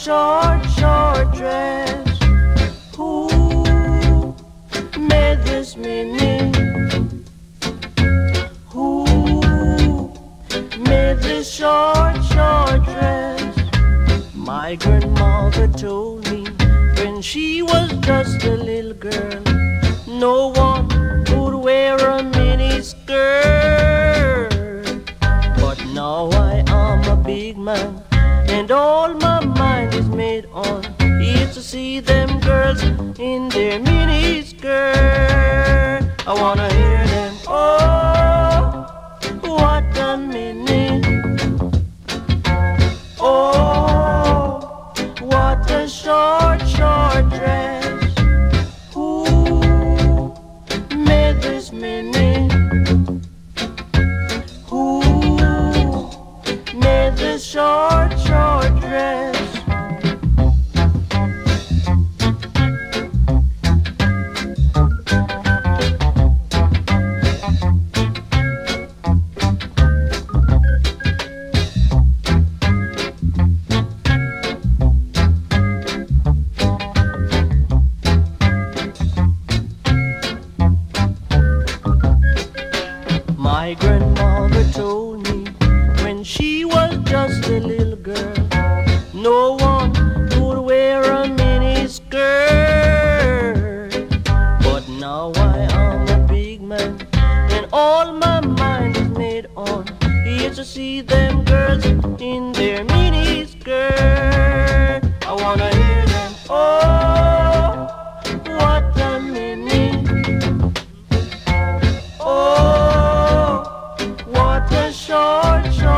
short, short dress. Who made this mini? Who made this short, short dress? My grandmother told me when she was just a little girl, no one would wear a mini skirt. But now I am a big man, and all my made on is to see them girls in their mini skirt. I wanna hear them. Oh, what a minute. Oh, what a short, short dress. Who made this mini? Who made this short My grandmother told me when she was just a little girl, no one would wear a mini skirt. But now I am a big man, and all my mind is made on is to see them girls in their. Lord.